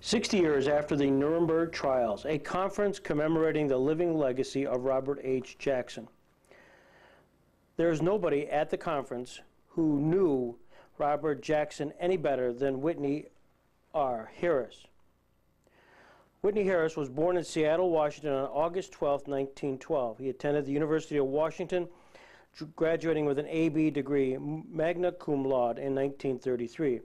60 years after the Nuremberg trials, a conference commemorating the living legacy of Robert H. Jackson. There is nobody at the conference who knew Robert Jackson any better than Whitney R. Harris. Whitney Harris was born in Seattle, Washington on August 12, 1912. He attended the University of Washington, graduating with an AB degree, magna cum laude, in 1933.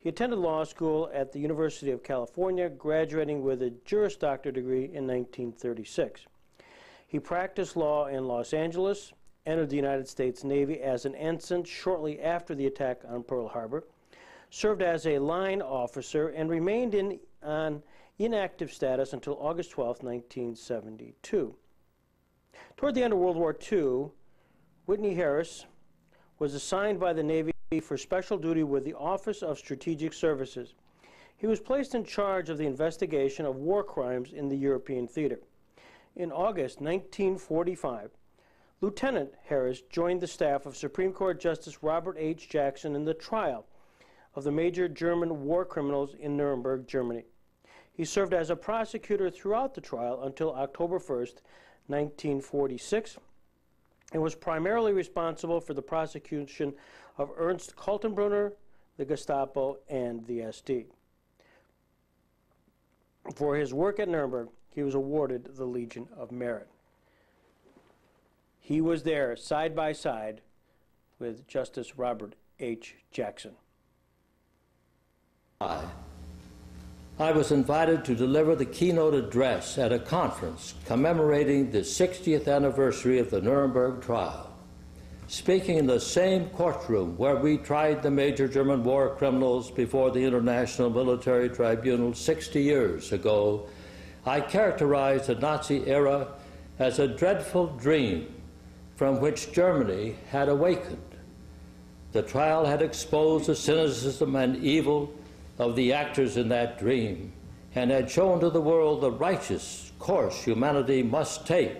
He attended law school at the University of California, graduating with a Juris Doctor degree in 1936. He practiced law in Los Angeles, entered the United States Navy as an ensign shortly after the attack on Pearl Harbor, served as a line officer, and remained in, on inactive status until August 12, 1972. Toward the end of World War II, Whitney Harris was assigned by the Navy for special duty with the Office of Strategic Services. He was placed in charge of the investigation of war crimes in the European theater. In August 1945, Lieutenant Harris joined the staff of Supreme Court Justice Robert H. Jackson in the trial of the major German war criminals in Nuremberg, Germany. He served as a prosecutor throughout the trial until October 1st, 1946, and was primarily responsible for the prosecution of Ernst Kaltenbrunner, the Gestapo, and the SD. For his work at Nuremberg, he was awarded the Legion of Merit. He was there side by side with Justice Robert H. Jackson. I was invited to deliver the keynote address at a conference commemorating the 60th anniversary of the Nuremberg trial speaking in the same courtroom where we tried the major German war criminals before the International Military Tribunal 60 years ago, I characterized the Nazi era as a dreadful dream from which Germany had awakened. The trial had exposed the cynicism and evil of the actors in that dream and had shown to the world the righteous course humanity must take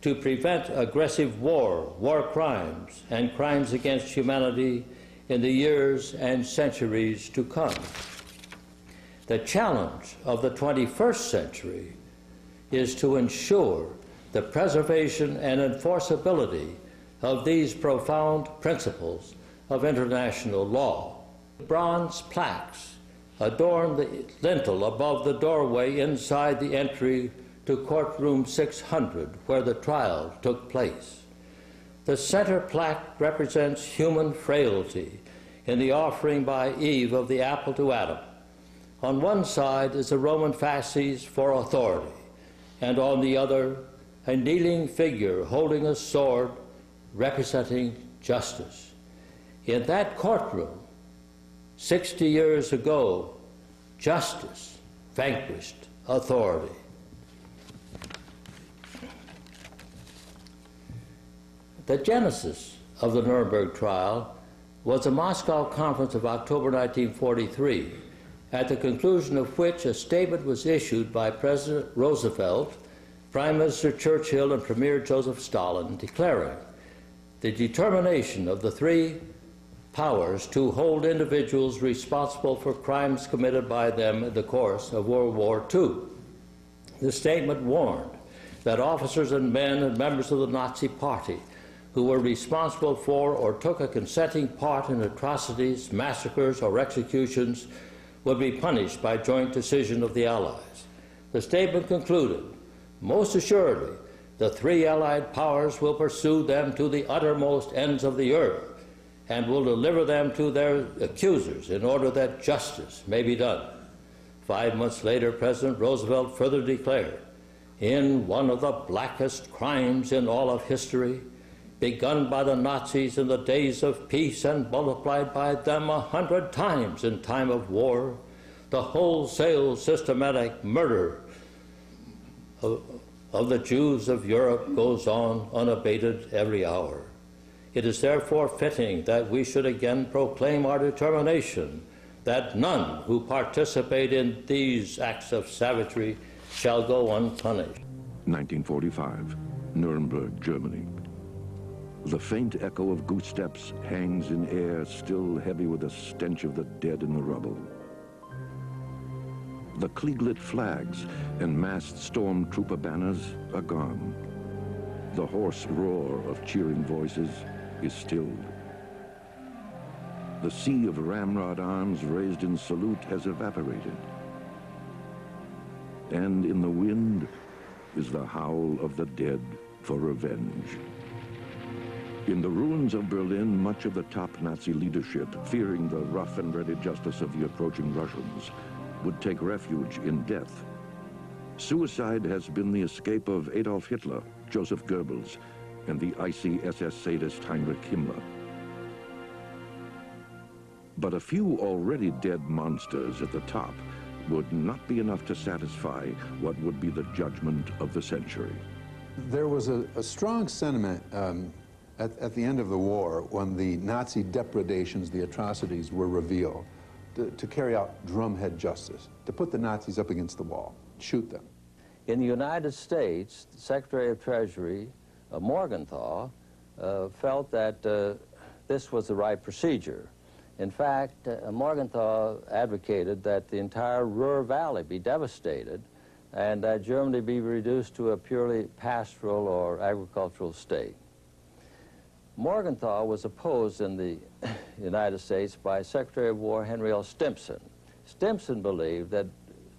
to prevent aggressive war, war crimes, and crimes against humanity in the years and centuries to come. The challenge of the 21st century is to ensure the preservation and enforceability of these profound principles of international law. Bronze plaques adorn the lintel above the doorway inside the entry to courtroom 600 where the trial took place. The center plaque represents human frailty in the offering by Eve of the apple to Adam. On one side is the Roman fasces for authority, and on the other, a kneeling figure holding a sword representing justice. In that courtroom, 60 years ago, justice vanquished authority. The genesis of the Nuremberg trial was the Moscow Conference of October 1943, at the conclusion of which a statement was issued by President Roosevelt, Prime Minister Churchill, and Premier Joseph Stalin declaring the determination of the three powers to hold individuals responsible for crimes committed by them in the course of World War II. The statement warned that officers and men and members of the Nazi Party who were responsible for or took a consenting part in atrocities, massacres, or executions would be punished by joint decision of the Allies. The statement concluded, most assuredly, the three Allied powers will pursue them to the uttermost ends of the earth and will deliver them to their accusers in order that justice may be done. Five months later, President Roosevelt further declared, in one of the blackest crimes in all of history, begun by the Nazis in the days of peace and multiplied by them a hundred times in time of war, the wholesale systematic murder of, of the Jews of Europe goes on unabated every hour. It is therefore fitting that we should again proclaim our determination that none who participate in these acts of savagery shall go unpunished. 1945, Nuremberg, Germany. The faint echo of goose steps hangs in air still heavy with the stench of the dead and the rubble. The Klieglit flags and massed stormtrooper banners are gone. The hoarse roar of cheering voices is stilled. The sea of ramrod arms raised in salute has evaporated. And in the wind is the howl of the dead for revenge. In the ruins of Berlin, much of the top Nazi leadership, fearing the rough and ready justice of the approaching Russians, would take refuge in death. Suicide has been the escape of Adolf Hitler, Joseph Goebbels, and the icy SS sadist Heinrich Himmler. But a few already dead monsters at the top would not be enough to satisfy what would be the judgment of the century. There was a, a strong sentiment um, at, at, the end of the war when the Nazi depredations, the atrocities were revealed, to, to carry out drumhead justice, to put the Nazis up against the wall, shoot them. In the United States, the Secretary of Treasury, Morgenthau, uh, felt that uh, this was the right procedure. In fact, uh, Morgenthau advocated that the entire Ruhr Valley be devastated and that Germany be reduced to a purely pastoral or agricultural state. Morgenthau was opposed in the United States by Secretary of War Henry L. Stimson. Stimson believed that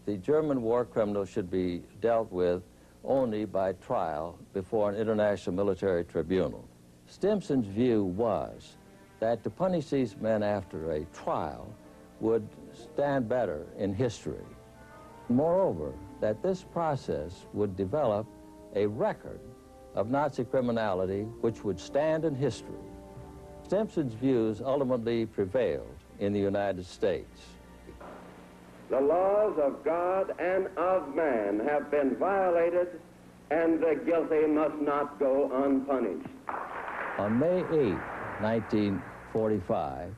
the German war criminals should be dealt with only by trial before an international military tribunal. Stimson's view was that to punish these men after a trial would stand better in history. Moreover, that this process would develop a record of Nazi criminality which would stand in history. Stimson's views ultimately prevailed in the United States. The laws of God and of man have been violated, and the guilty must not go unpunished. On May 8, 1945,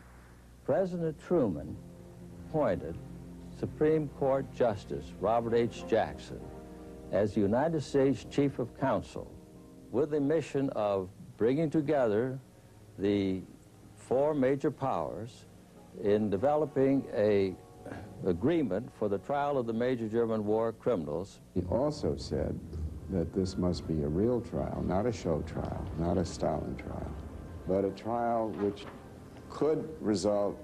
President Truman appointed Supreme Court Justice Robert H. Jackson as the United States Chief of Counsel with the mission of bringing together the four major powers in developing a agreement for the trial of the major German war criminals. He also said that this must be a real trial, not a show trial, not a Stalin trial, but a trial which could result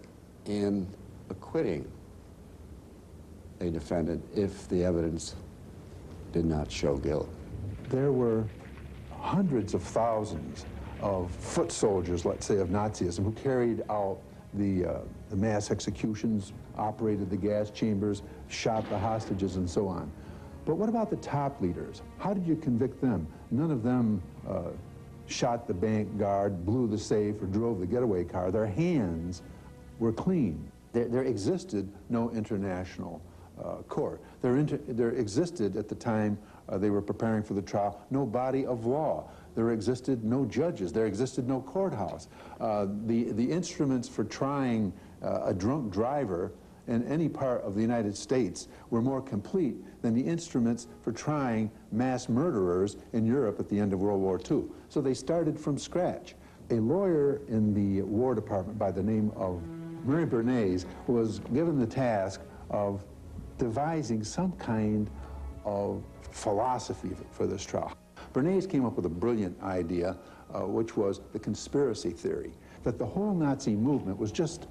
in acquitting a defendant if the evidence did not show guilt. There were hundreds of thousands of foot soldiers, let's say, of Nazism who carried out the, uh, the mass executions, operated the gas chambers, shot the hostages, and so on. But what about the top leaders? How did you convict them? None of them uh, shot the bank guard, blew the safe, or drove the getaway car. Their hands were clean. There, there existed no international uh, court. There, inter there, existed at the time uh, they were preparing for the trial no body of law. There existed no judges. There existed no courthouse. Uh, the, the instruments for trying uh, a drunk driver in any part of the United States were more complete than the instruments for trying mass murderers in Europe at the end of World War II. So they started from scratch. A lawyer in the War Department by the name of Murray Bernays was given the task of devising some kind of philosophy for this trial. Bernays came up with a brilliant idea, uh, which was the conspiracy theory, that the whole Nazi movement was just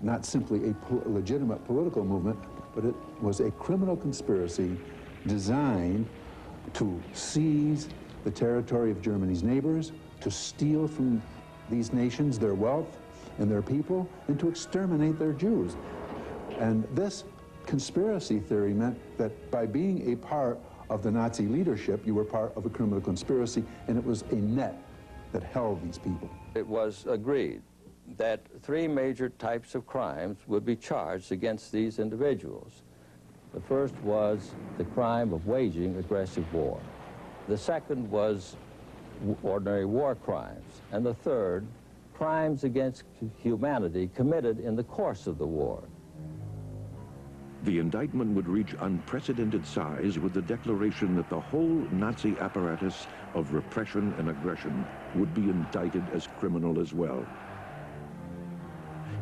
not simply a po legitimate political movement, but it was a criminal conspiracy designed to seize the territory of Germany's neighbors, to steal from these nations their wealth and their people, and to exterminate their Jews. And this conspiracy theory meant that by being a part of the Nazi leadership, you were part of a criminal conspiracy, and it was a net that held these people. It was agreed that three major types of crimes would be charged against these individuals. The first was the crime of waging aggressive war. The second was ordinary war crimes. And the third, crimes against humanity committed in the course of the war. The indictment would reach unprecedented size with the declaration that the whole Nazi apparatus of repression and aggression would be indicted as criminal as well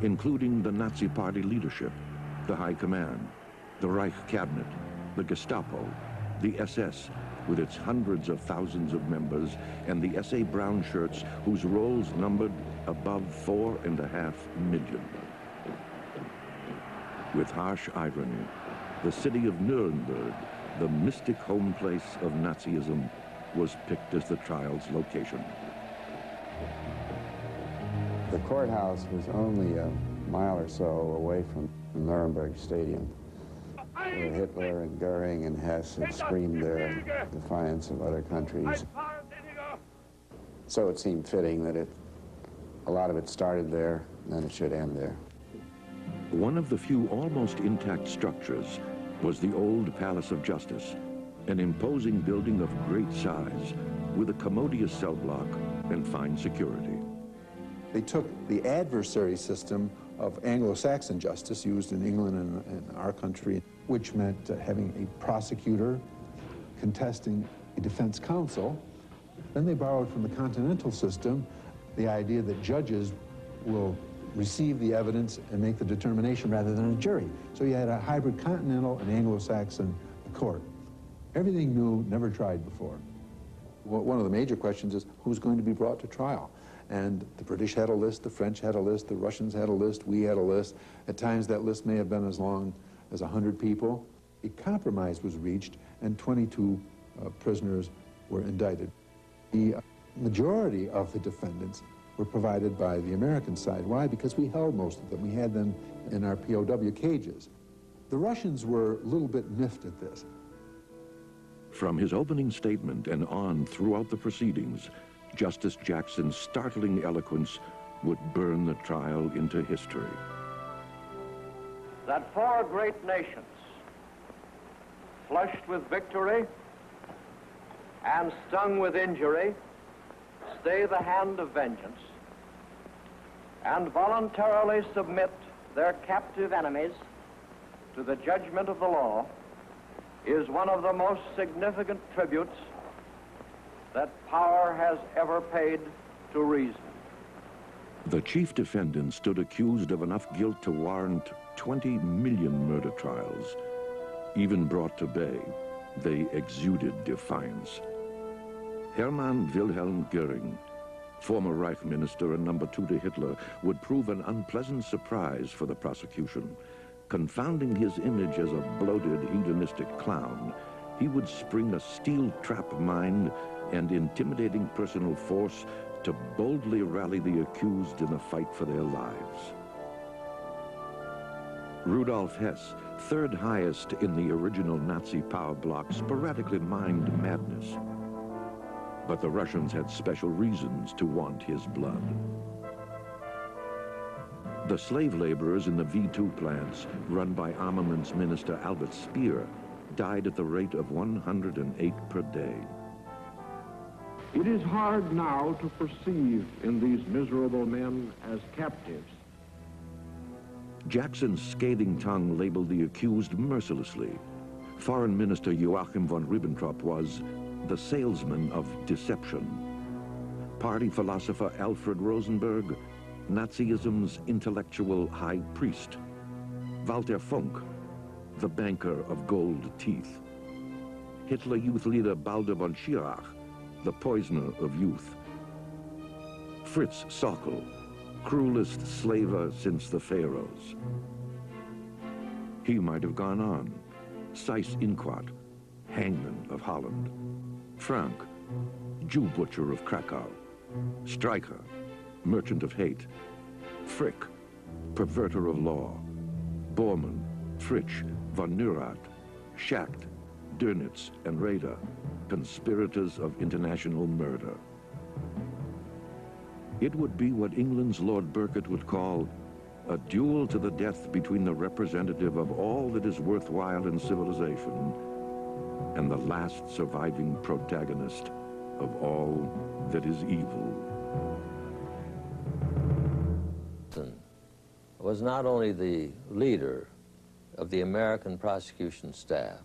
including the Nazi Party leadership, the High Command, The Reich Cabinet, the Gestapo, the SS, with its hundreds of thousands of members, and the SA Brown Shirts, whose rolls numbered above four and a half million. With harsh irony, the city of Nuremberg, the mystic home place of Nazism, was picked as the trial's location. The courthouse was only a mile or so away from Nuremberg Stadium, where Hitler and Goering and Hess had screamed their defiance of other countries. So it seemed fitting that it, a lot of it started there, and then it should end there. One of the few almost intact structures was the old Palace of Justice, an imposing building of great size with a commodious cell block and fine security. They took the adversary system of Anglo-Saxon justice used in England and, our country, which meant uh, having a prosecutor contesting a defense counsel. Then they borrowed from the continental system the idea that judges will receive the evidence and make the determination rather than a jury. So you had a hybrid continental and Anglo-Saxon court. Everything new, never tried before. One of the major questions is who's going to be brought to trial? And the British had a list, the French had a list, the Russians had a list, we had a list. At times that list may have been as long as 100 people. A compromise was reached and 22 uh, prisoners were indicted. The majority of the defendants were provided by the American side. Why? Because we held most of them. We had them in our POW cages. The Russians were a little bit miffed at this. From his opening statement and on throughout the proceedings, Justice Jackson's startling eloquence would burn the trial into history. That four great nations, flushed with victory and stung with injury, stay the hand of vengeance and voluntarily submit their captive enemies to the judgment of the law is one of the most significant tributes that power has ever paid to reason. The chief defendant stood accused of enough guilt to warrant 20 million murder trials. Even brought to bay, they exuded defiance. Hermann Wilhelm Goering, former Reich minister and number two to Hitler, would prove an unpleasant surprise for the prosecution. Confounding his image as a bloated, hedonistic clown, he would spring a steel-trap mind and intimidating personal force to boldly rally the accused in a fight for their lives. Rudolf Hess, third highest in the original Nazi power bloc, sporadically mined madness. But the Russians had special reasons to want his blood. The slave laborers in the V2 plants, run by armaments minister Albert Speer, died at the rate of 108 per day. It is hard now to perceive in these miserable men as captives. Jackson's scathing tongue labeled the accused mercilessly. Foreign Minister Joachim von Ribbentrop was the salesman of deception. Party philosopher Alfred Rosenberg, Nazism's intellectual high priest. Walter Funk, the banker of gold teeth. Hitler Youth leader Baldur von Schirach, the poisoner of youth. Fritz Sauckel, cruelest slaver since the pharaohs. He might have gone on. Seyss Inquart, hangman of Holland. Frank, Jew butcher of Krakow. Streicher, merchant of hate. Frick, perverter of law. Bormann, Fritzsche, von Neurath, Schacht, Dönitz, and Raeder, conspirators of international murder. It would be what England's Lord Birkett would call a duel to the death between the representative of all that is worthwhile in civilization and the last surviving protagonist of all that is evil. Was not only the leader of the American prosecution staff,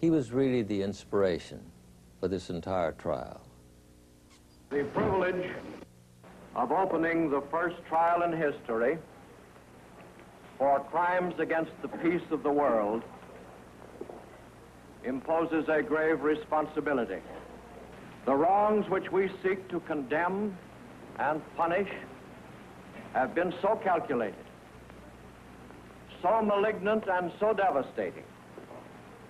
he was really the inspiration for this entire trial. The privilege of opening the first trial in history for crimes against the peace of the world imposes a grave responsibility. The wrongs which we seek to condemn and punish have been so calculated, so malignant and so devastating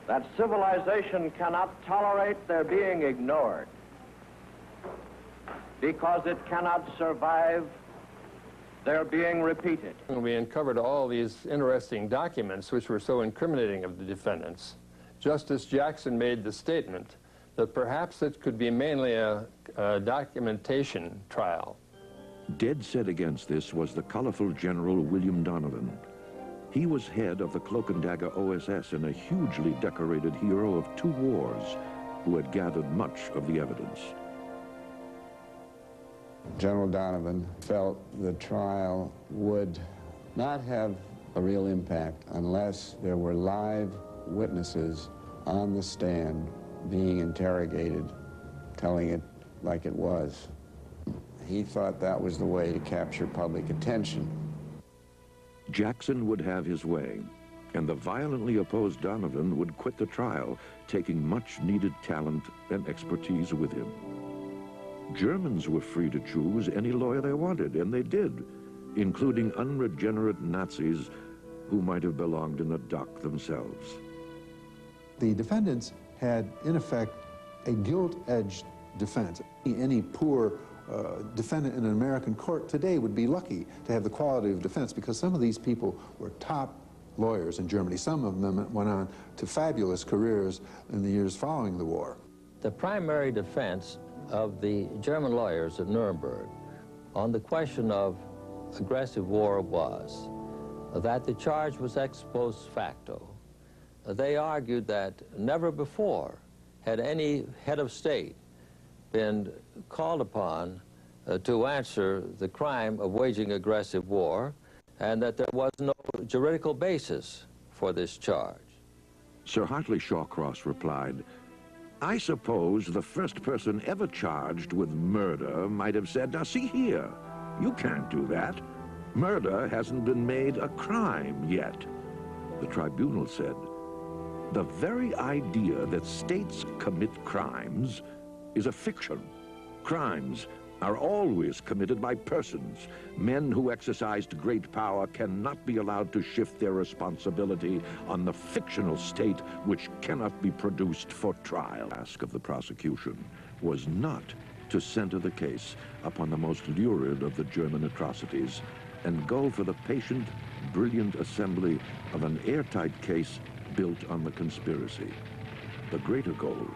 that civilization cannot tolerate their being ignored because it cannot survive their being repeated. When We uncovered all these interesting documents which were so incriminating of the defendants. Justice Jackson made the statement that perhaps it could be mainly a, a documentation trial. Dead set against this was the colorful General William Donovan. He was head of the Cloak and Dagger OSS and a hugely decorated hero of two wars who had gathered much of the evidence. General Donovan felt the trial would not have a real impact unless there were live witnesses on the stand being interrogated, telling it like it was. He thought that was the way to capture public attention. Jackson would have his way, and the violently opposed Donovan would quit the trial, taking much needed talent and expertise with him. Germans were free to choose any lawyer they wanted, and they did, including unregenerate Nazis who might have belonged in the dock themselves. The defendants had, in effect, a gilt-edged defense. Any poor uh, defendant in an American court today would be lucky to have the quality of defense because some of these people were top lawyers in Germany. Some of them went on to fabulous careers in the years following the war. The primary defense of the German lawyers at Nuremberg on the question of aggressive war was that the charge was ex post facto. They argued that never before had any head of state been called upon uh, to answer the crime of waging aggressive war and that there was no juridical basis for this charge. Sir Hartley Shawcross replied, I suppose the first person ever charged with murder might have said, now see here, you can't do that. Murder hasn't been made a crime yet. The tribunal said, the very idea that states commit crimes is a fiction. Crimes are always committed by persons. Men who exercised great power cannot be allowed to shift their responsibility on the fictional state which cannot be produced for trial. The task of the prosecution was not to center the case upon the most lurid of the German atrocities and go for the patient, brilliant assembly of an airtight case built on the conspiracy. The greater goal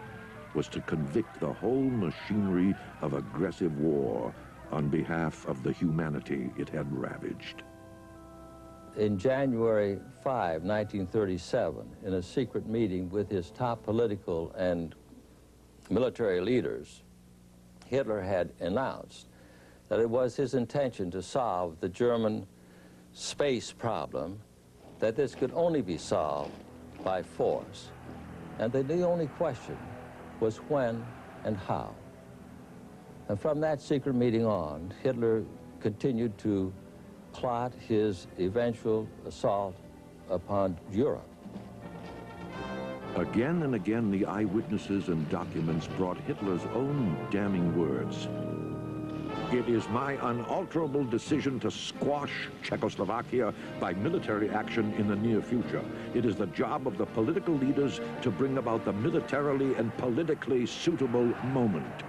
was to convict the whole machinery of aggressive war on behalf of the humanity it had ravaged. In January 5, 1937, in a secret meeting with his top political and military leaders, Hitler had announced that it was his intention to solve the German space problem, that this could only be solved by force, and the only question was when and how. And from that secret meeting on, Hitler continued to plot his eventual assault upon Europe. Again and again, the eyewitnesses and documents brought Hitler's own damning words. It is my unalterable decision to squash Czechoslovakia by military action in the near future. It is the job of the political leaders to bring about the militarily and politically suitable moment.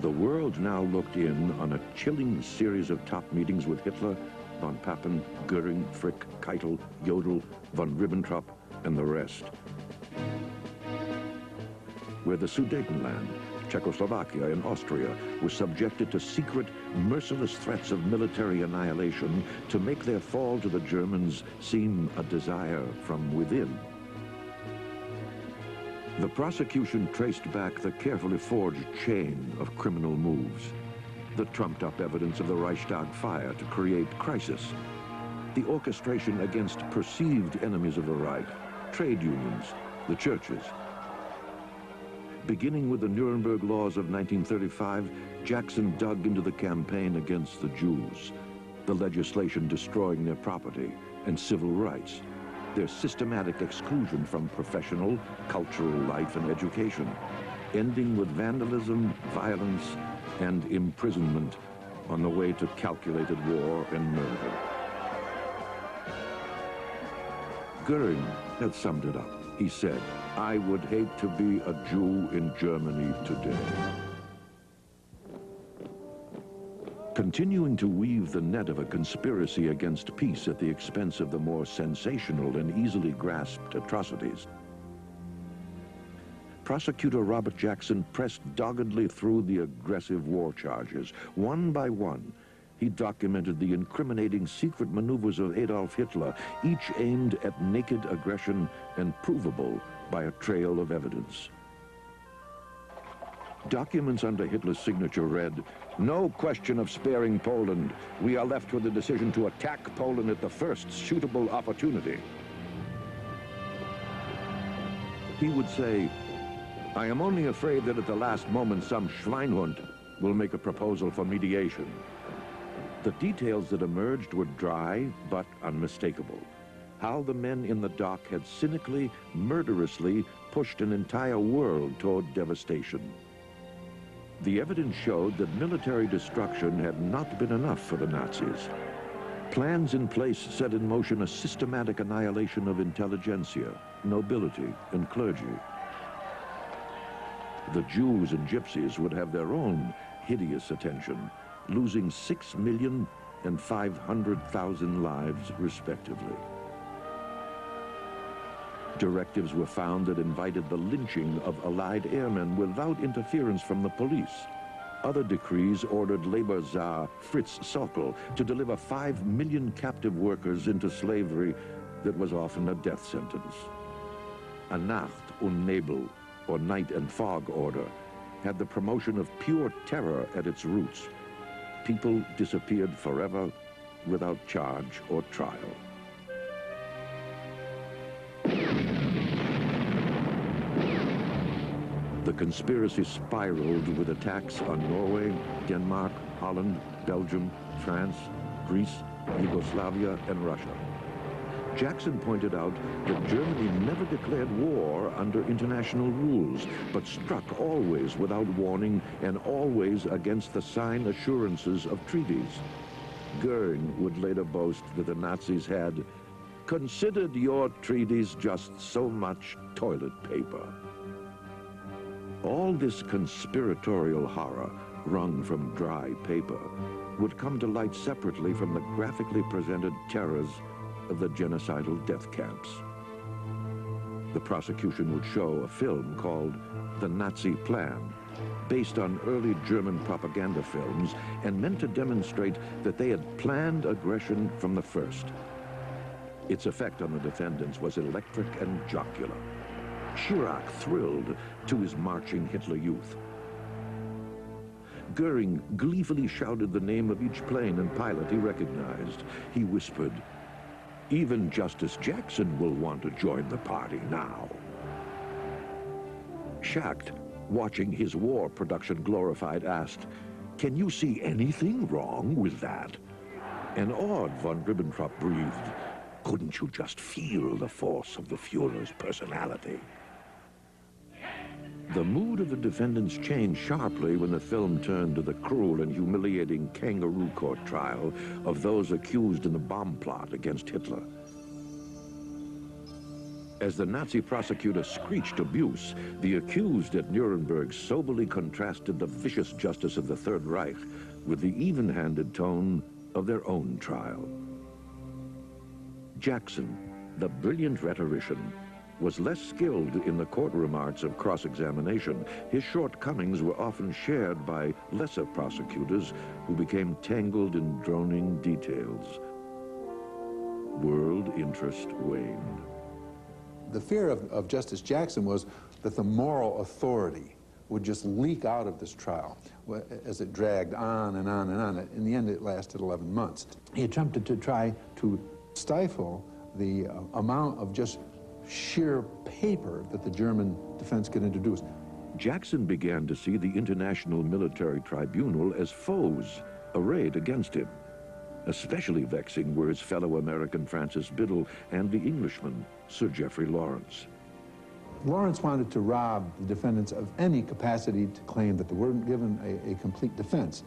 The world now looked in on a chilling series of top meetings with Hitler, von Papen, Goering, Frick, Keitel, Jodl, von Ribbentrop, and the rest. Where the Sudetenland, Czechoslovakia and Austria were subjected to secret, merciless threats of military annihilation to make their fall to the Germans seem a desire from within. The prosecution traced back the carefully forged chain of criminal moves. The trumped-up evidence of the Reichstag fire to create crisis. The orchestration against perceived enemies of the Reich, trade unions, the churches, Beginning with the Nuremberg Laws of 1935, Jackson dug into the campaign against the Jews, the legislation destroying their property and civil rights. their systematic exclusion from professional, cultural life and education, ending with vandalism, violence, and imprisonment on the way to calculated war and murder. Goering had summed it up. He said, I would hate to be a Jew in Germany today. Continuing to weave the net of a conspiracy against peace at the expense of the more sensational and easily grasped atrocities, Prosecutor Robert Jackson pressed doggedly through the aggressive war charges. One by one, he documented the incriminating secret maneuvers of Adolf Hitler, each aimed at naked aggression and provable by a trail of evidence. Documents under Hitler's signature read, no question of sparing Poland. We are left with the decision to attack Poland at the first suitable opportunity. He would say, I am only afraid that at the last moment some Schweinehund will make a proposal for mediation. The details that emerged were dry but unmistakable. How the men in the dock had cynically, murderously pushed an entire world toward devastation. The evidence showed that military destruction had not been enough for the Nazis. Plans in place set in motion a systematic annihilation of intelligentsia, nobility, and clergy. The Jews and Gypsies would have their own hideous attention, losing six million and 500,000 lives, respectively. Directives were found that invited the lynching of Allied airmen without interference from the police. Other decrees ordered labor czar Fritz Sauckel to deliver five million captive workers into slavery that was often a death sentence. A Nacht und Nebel, or night and fog order, had the promotion of pure terror at its roots. People disappeared forever without charge or trial. The conspiracy spiraled with attacks on Norway, Denmark, Holland, Belgium, France, Greece, Yugoslavia, and Russia. Jackson pointed out that Germany never declared war under international rules, but struck always without warning and always against the signed assurances of treaties. Goering would later boast that the Nazis had considered your treaties just so much toilet paper. All this conspiratorial horror, wrung from dry paper, would come to light separately from the graphically presented terrors of the genocidal death camps. The prosecution would show a film called The Nazi Plan, based on early German propaganda films and meant to demonstrate that they had planned aggression from the first. Its effect on the defendants was electric and jocular. Schirach thrilled to his marching Hitler Youth. Goering gleefully shouted the name of each plane and pilot he recognized. He whispered, even Justice Jackson will want to join the party now. Schacht, watching his war production glorified, asked, Can you see anything wrong with that? And awed, von Ribbentrop breathed, Couldn't you just feel the force of the Fuhrer's personality? The mood of the defendants changed sharply when the film turned to the cruel and humiliating kangaroo court trial of those accused in the bomb plot against Hitler. As the Nazi prosecutor screeched abuse, the accused at Nuremberg soberly contrasted the vicious justice of the Third Reich with the even-handed tone of their own trial. Jackson, the brilliant rhetorician, was less skilled in the courtroom arts of cross-examination. His shortcomings were often shared by lesser prosecutors who became tangled in droning details. World interest waned. The fear of, of Justice Jackson was that the moral authority would just leak out of this trial as it dragged on and on and on. In the end, it lasted 11 months. He attempted to try to stifle the uh, amount of just sheer paper that the German defense could introduce. Jackson began to see the International Military Tribunal as foes arrayed against him. Especially vexing were his fellow American Francis Biddle and the Englishman, Sir Geoffrey Lawrence. Lawrence wanted to rob the defendants of any capacity to claim that they weren't given a, a complete defense.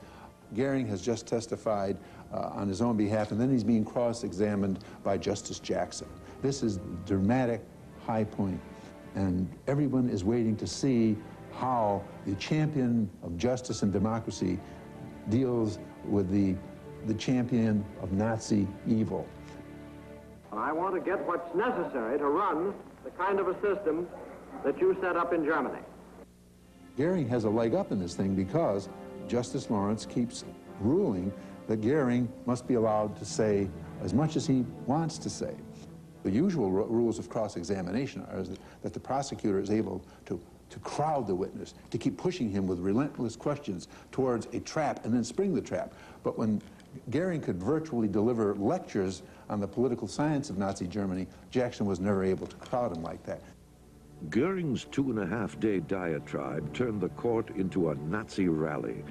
Goering has just testified uh, on his own behalf, and then he's being cross-examined by Justice Jackson. This is the dramatic high point, and everyone is waiting to see how the champion of justice and democracy deals with the, the champion of Nazi evil. And I want to get what's necessary to run the kind of a system that you set up in Germany. Goering has a leg up in this thing because Justice Lawrence keeps ruling that Goering must be allowed to say as much as he wants to say. The usual rules of cross-examination are that the prosecutor is able to, to crowd the witness, to keep pushing him with relentless questions towards a trap and then spring the trap. But when Goering could virtually deliver lectures on the political science of Nazi Germany, Jackson was never able to crowd him like that. Goering's two and a half day diatribe turned the court into a Nazi rally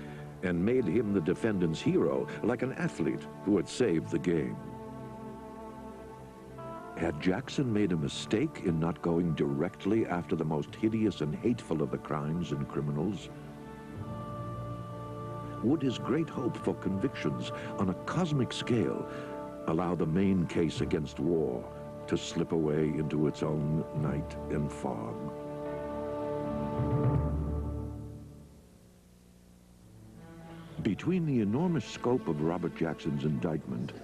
and made him the defendant's hero, like an athlete who had saved the game. Had Jackson made a mistake in not going directly after the most hideous and hateful of the crimes and criminals? Would his great hope for convictions on a cosmic scale allow the main case against war to slip away into its own night and fog? Between the enormous scope of Robert Jackson's indictment,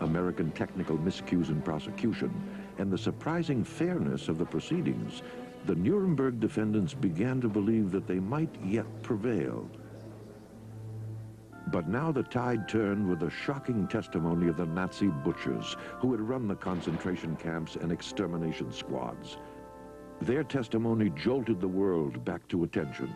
American technical miscues in prosecution, and the surprising fairness of the proceedings, the Nuremberg defendants began to believe that they might yet prevail. But now the tide turned with the shocking testimony of the Nazi butchers who had run the concentration camps and extermination squads. Their testimony jolted the world back to attention.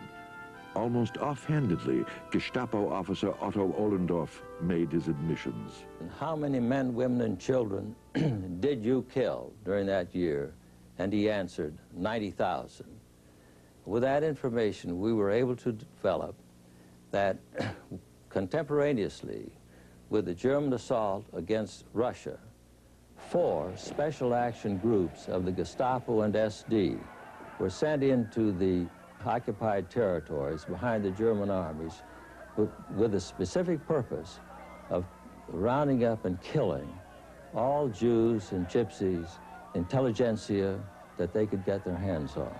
Almost offhandedly, Gestapo officer Otto Ohlendorf made his admissions. How many men, women, and children did you kill during that year? And he answered, 90,000. With that information, we were able to develop that contemporaneously with the German assault against Russia, four special action groups of the Gestapo and SD were sent into the occupied territories behind the German armies with, with the specific purpose of rounding up and killing all Jews and gypsies, intelligentsia that they could get their hands on.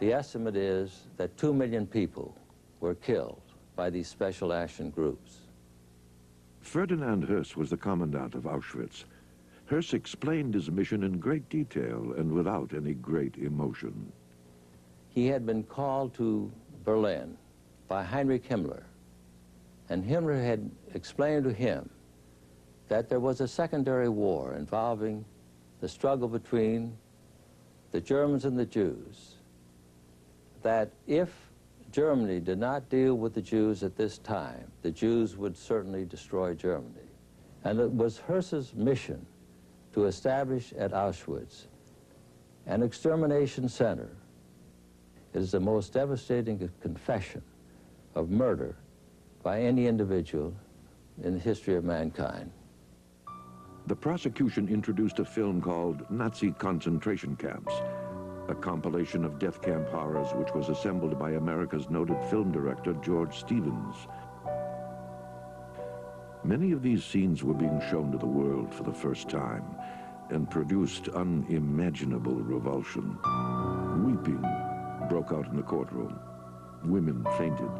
The estimate is that two million people were killed by these special action groups. Ferdinand Höss was the commandant of Auschwitz. Höss explained his mission in great detail and without any great emotion. He had been called to Berlin by Heinrich Himmler, and Himmler had explained to him that there was a secondary war involving the struggle between the Germans and the Jews, that if Germany did not deal with the Jews at this time, the Jews would certainly destroy Germany. And it was Höss's mission to establish at Auschwitz an extermination center it is the most devastating confession of murder by any individual in the history of mankind. The prosecution introduced a film called Nazi Concentration Camps, a compilation of death camp horrors which was assembled by America's noted film director George Stevens. Many of these scenes were being shown to the world for the first time and produced unimaginable revulsion. Weeping, broke out in the courtroom. Women fainted.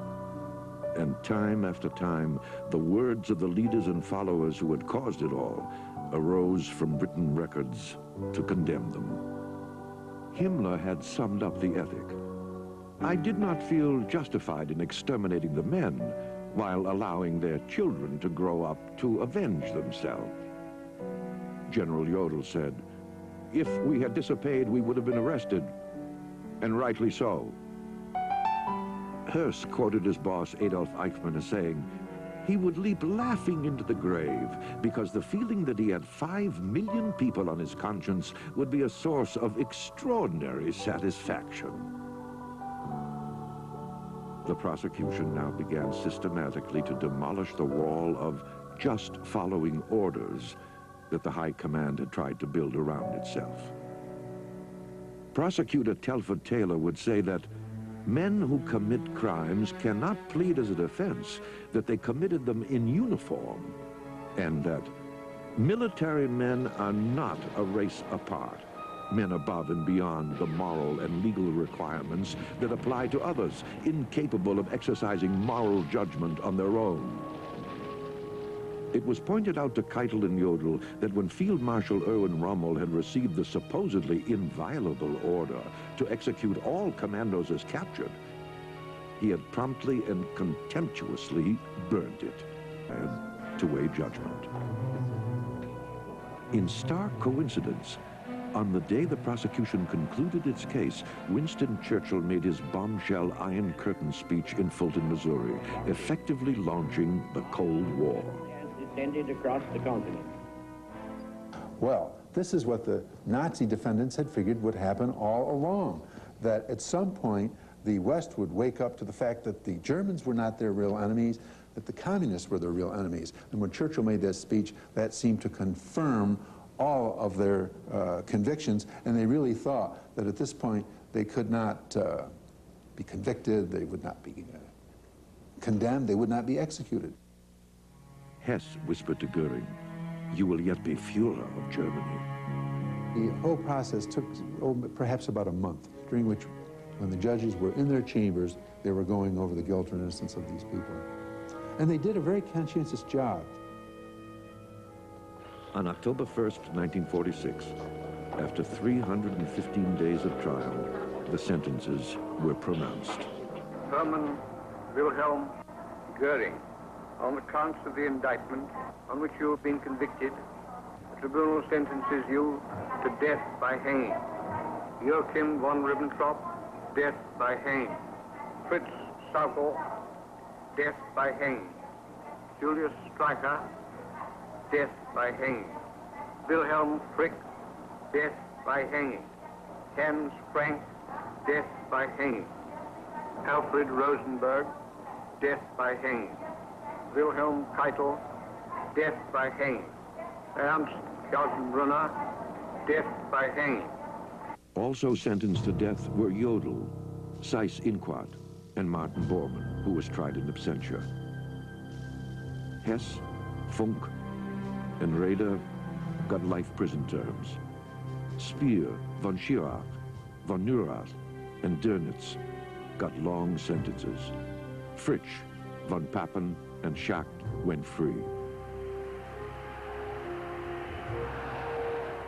And time after time, the words of the leaders and followers who had caused it all arose from written records to condemn them. Himmler had summed up the ethic. I did not feel justified in exterminating the men while allowing their children to grow up to avenge themselves. General Jodl said, if we had disobeyed, we would have been arrested and rightly so. Höss quoted his boss Adolf Eichmann as saying, he would leap laughing into the grave because the feeling that he had five million people on his conscience would be a source of extraordinary satisfaction. The prosecution now began systematically to demolish the wall of just following orders that the High Command had tried to build around itself. Prosecutor Telford Taylor would say that men who commit crimes cannot plead as a defense that they committed them in uniform, and that military men are not a race apart, men above and beyond the moral and legal requirements that apply to others incapable of exercising moral judgment on their own. It was pointed out to Keitel and Jodl that when Field Marshal Erwin Rommel had received the supposedly inviolable order to execute all commandos as captured, he had promptly and contemptuously burned it and to weigh judgment. In stark coincidence, on the day the prosecution concluded its case, Winston Churchill made his bombshell Iron Curtain speech in Fulton, Missouri, effectively launching the Cold War extended across the continent. Well, this is what the Nazi defendants had figured would happen all along, that at some point the West would wake up to the fact that the Germans were not their real enemies, that the communists were their real enemies. And when Churchill made that speech, that seemed to confirm all of their uh, convictions, and they really thought that at this point they could not uh, be convicted, they would not be uh, condemned, they would not be executed. Hess whispered to Goering, you will yet be Fuhrer of Germany. The whole process took oh, perhaps about a month, during which, when the judges were in their chambers, they were going over the guilt or innocence of these people. And they did a very conscientious job. On October 1st, 1946, after 315 days of trial, the sentences were pronounced. Hermann Wilhelm Goering on the counts of the indictment on which you have been convicted, the tribunal sentences you to death by hanging. Joachim von Ribbentrop, death by hanging. Fritz Sauckel, death by hanging. Julius Streicher, death by hanging. Wilhelm Frick, death by hanging. Hans Frank, death by hanging. Alfred Rosenberg, death by hanging. Wilhelm Keitel, death by hanging. Ernst Kaltenbrunner, death by hanging. Also sentenced to death were Jodl, Seyss Inquart, and Martin Bormann, who was tried in absentia. Hess, Funk, and Raeder got life prison terms. Speer, von Schirach, von Neurath, and Dönitz got long sentences. Fritzsche, von Papen, and Schacht went free.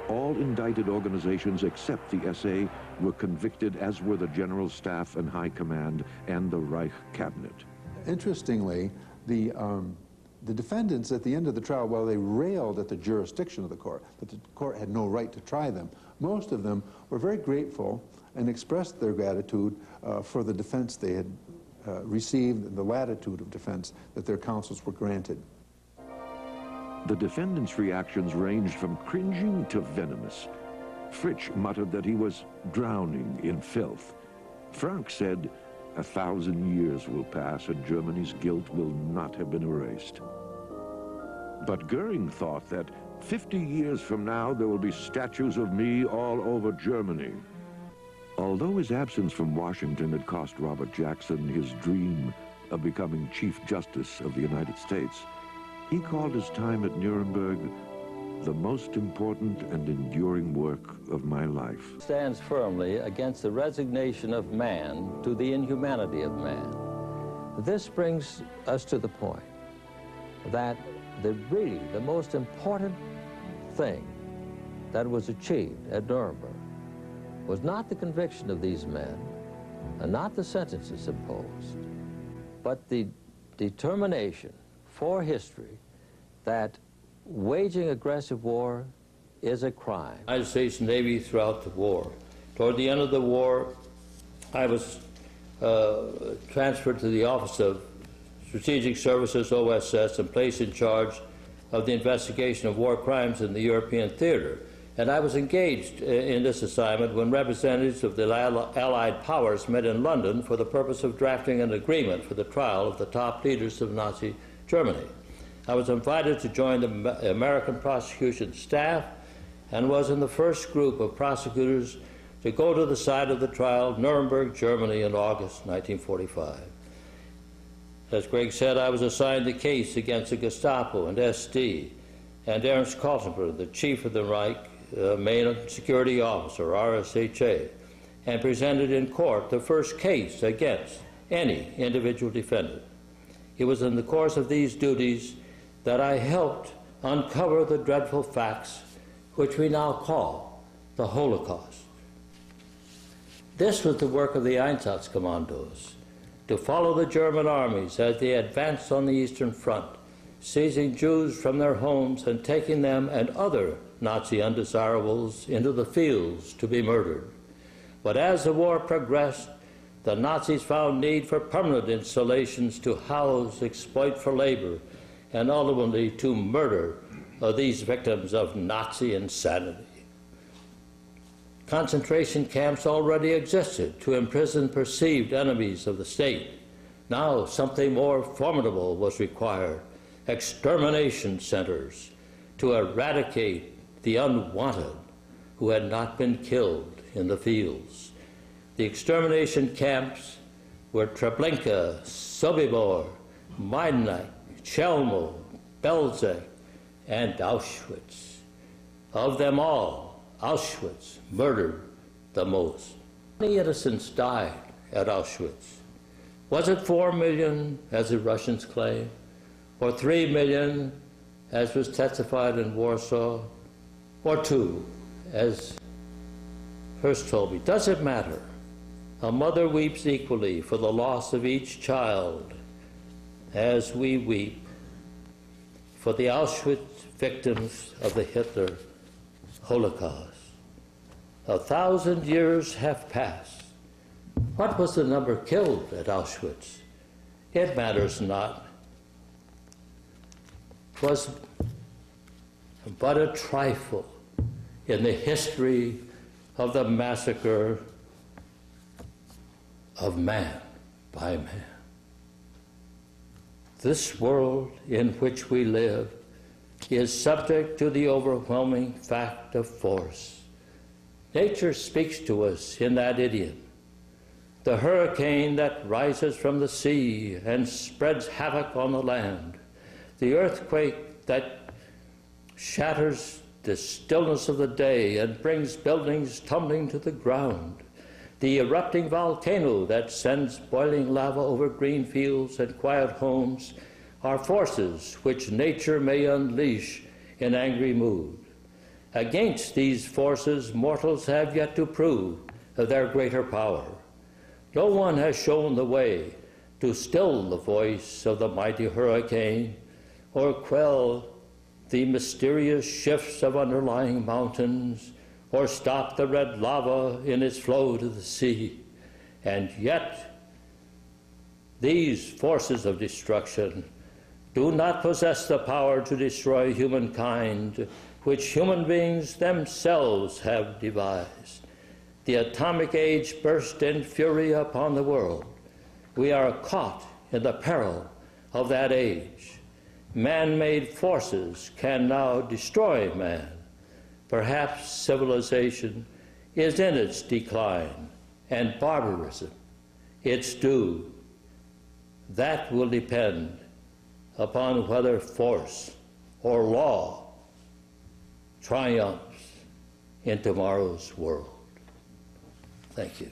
All indicted organizations except the SA were convicted, as were the General Staff and High Command and the Reich Cabinet. Interestingly, the, um, the defendants at the end of the trial, while they railed at the jurisdiction of the court, that the court had no right to try them, most of them were very grateful and expressed their gratitude uh, for the defense they had uh, received the latitude of defense that their counsels were granted. The defendants' reactions ranged from cringing to venomous. Fritzsche muttered that he was drowning in filth. Frank said, a thousand years will pass and Germany's guilt will not have been erased. But Goering thought that 50 years from now there will be statues of me all over Germany. Although his absence from Washington had cost Robert Jackson his dream of becoming Chief Justice of the United States, he called his time at Nuremberg the most important and enduring work of my life. Stands firmly against the resignation of man to the inhumanity of man. This brings us to the point that the really the most important thing that was achieved at Nuremberg was not the conviction of these men, and not the sentences imposed, but the determination for history that waging aggressive war is a crime. United States Navy throughout the war. Toward the end of the war, I was uh, transferred to the Office of Strategic Services, OSS, and placed in charge of the investigation of war crimes in the European theater. And I was engaged uh, in this assignment when representatives of the Allied powers met in London for the purpose of drafting an agreement for the trial of the top leaders of Nazi Germany. I was invited to join the American prosecution staff and was in the first group of prosecutors to go to the site of the trial, Nuremberg, Germany, in August 1945. As Greg said, I was assigned the case against the Gestapo and SD, and Ernst Kaltenbrunner, the chief of the Reich uh, main security officer, RSHA, and presented in court the first case against any individual defendant. It was in the course of these duties that I helped uncover the dreadful facts which we now call the Holocaust. This was the work of the Einsatzkommandos to follow the German armies as they advanced on the Eastern Front, seizing Jews from their homes and taking them and other Nazi undesirables into the fields to be murdered. But as the war progressed, the Nazis found need for permanent installations to house, exploit for labor, and ultimately to murder these victims of Nazi insanity. Concentration camps already existed to imprison perceived enemies of the state. Now something more formidable was required extermination centers to eradicate the unwanted who had not been killed in the fields. The extermination camps were Treblinka, Sobibor, Majdanek, Chelmno, Belzec, and Auschwitz. Of them all, Auschwitz murdered the most. Many innocents died at Auschwitz. Was it four million, as the Russians claim, or three million, as was testified in Warsaw, or two, as Hoess told me? Does it matter? A mother weeps equally for the loss of each child as we weep for the Auschwitz victims of the Hitler Holocaust. A thousand years have passed. What was the number killed at Auschwitz? It matters not. It was but a trifle in the history of the massacre of man by man. This world in which we live is subject to the overwhelming fact of force. Nature speaks to us in that idiom. The hurricane that rises from the sea and spreads havoc on the land, the earthquake that shatters the stillness of the day and brings buildings tumbling to the ground, the erupting volcano that sends boiling lava over green fields and quiet homes are forces which nature may unleash in angry mood. Against these forces, mortals have yet to prove their greater power. No one has shown the way to still the voice of the mighty hurricane or quell the mysterious shifts of underlying mountains or stop the red lava in its flow to the sea. And yet, these forces of destruction do not possess the power to destroy humankind, which human beings themselves have devised. The atomic age burst in fury upon the world. We are caught in the peril of that age. Man made forces can now destroy man. Perhaps civilization is in its decline and barbarism its due. That will depend upon whether force or law triumphs in tomorrow's world. Thank you.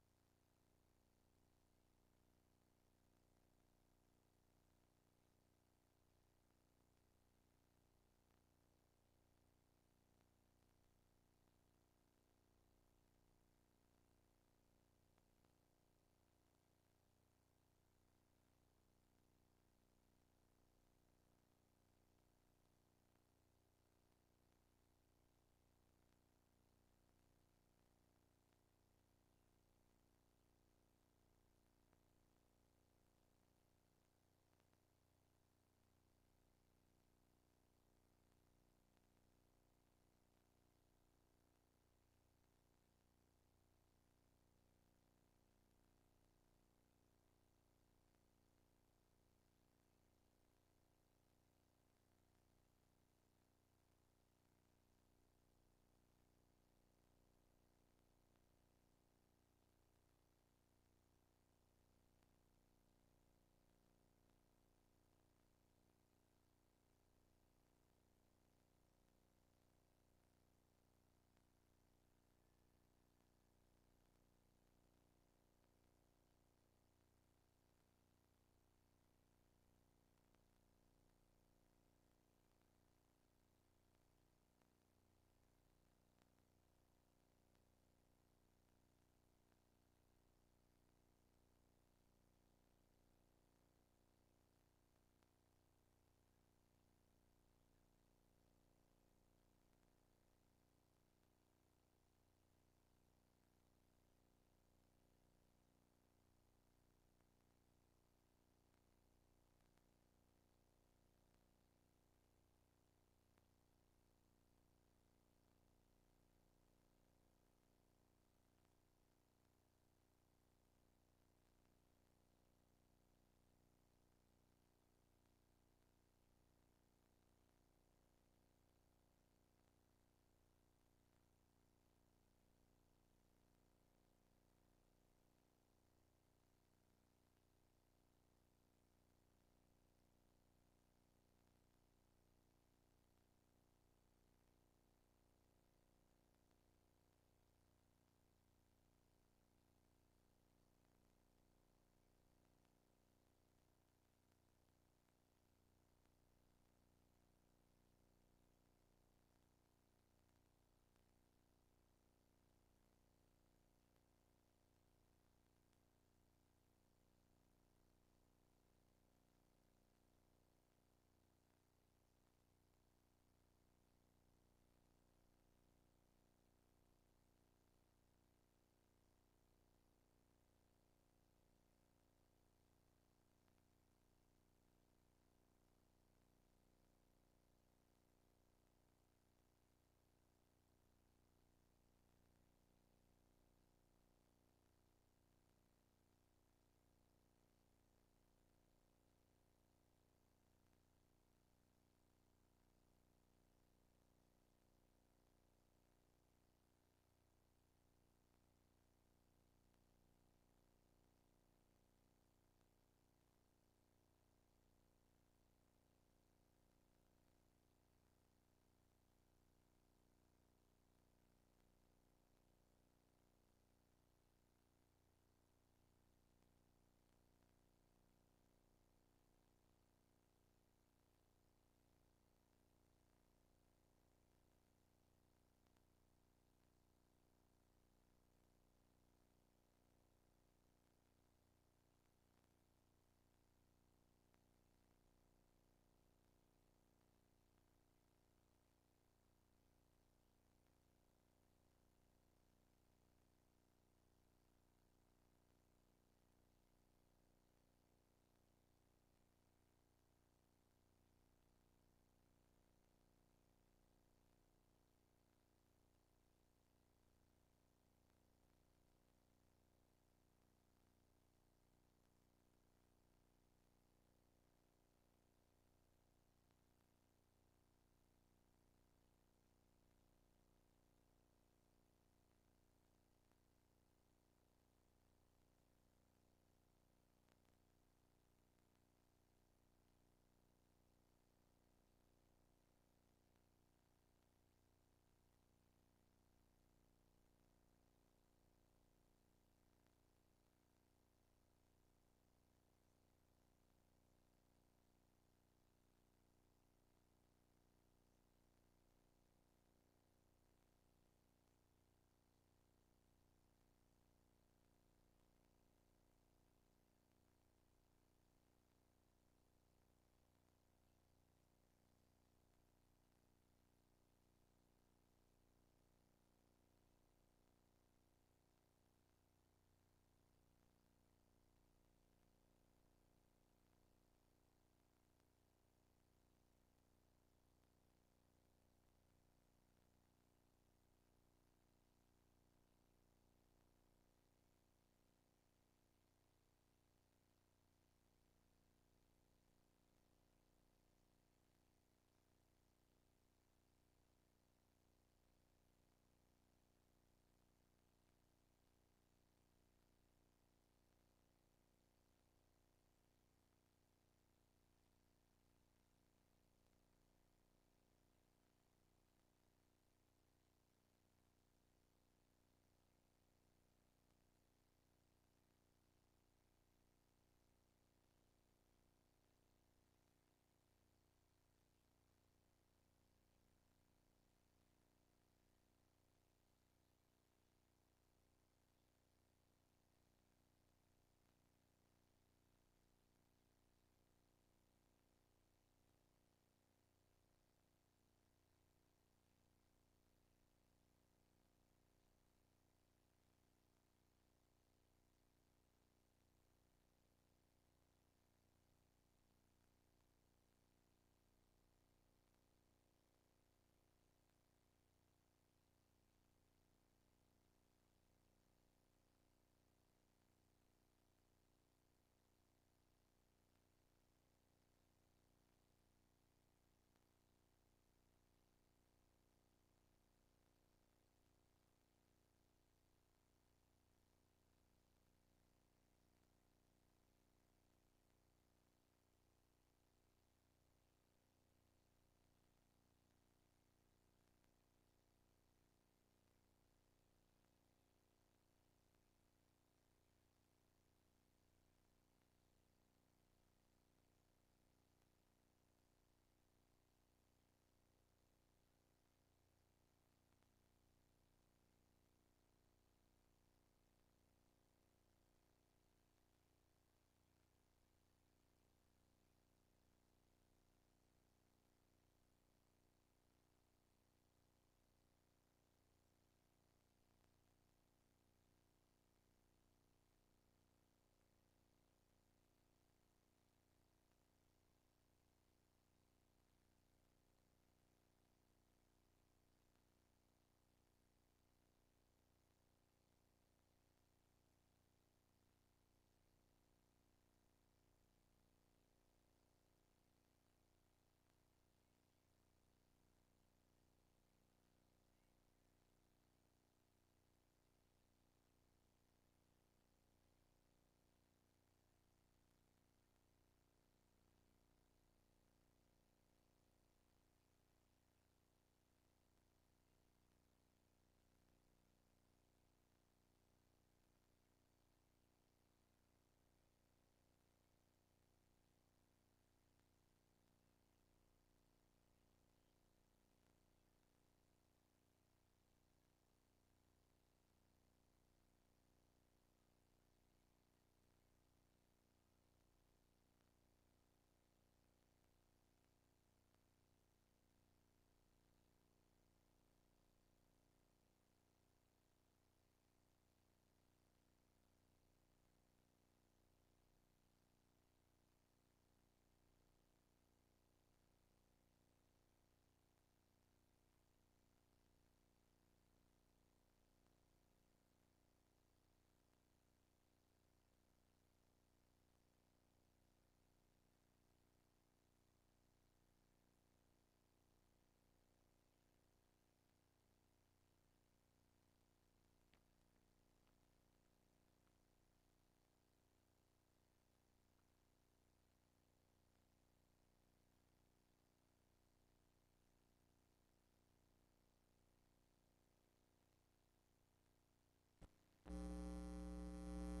うん。